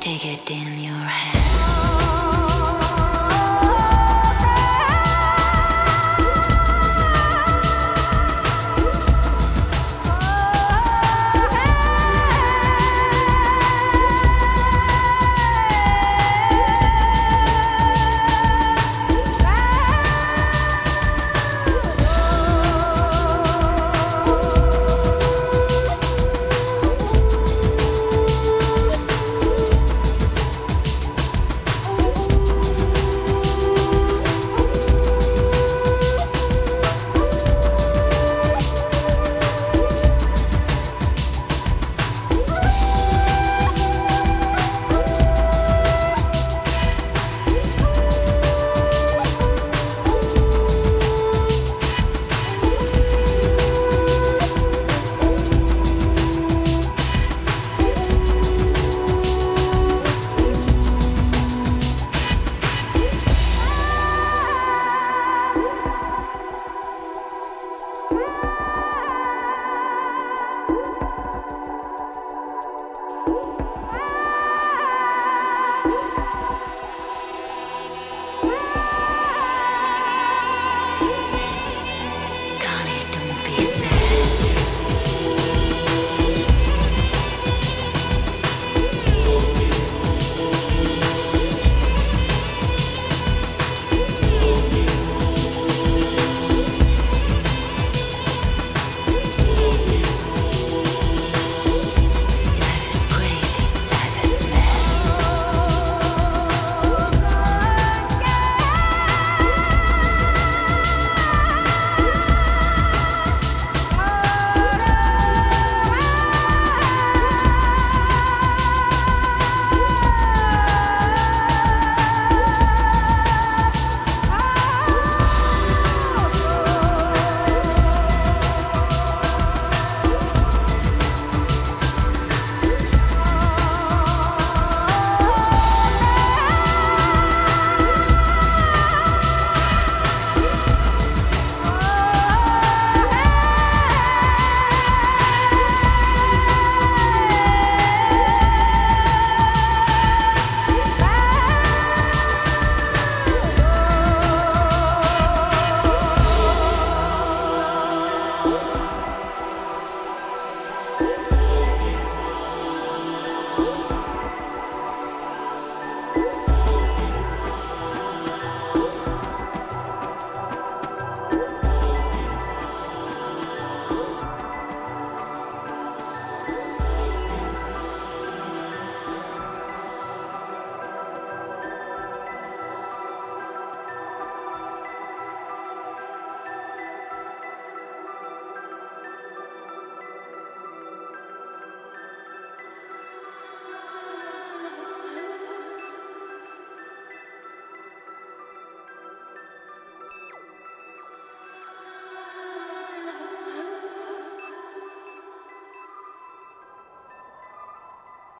Take it in your hand.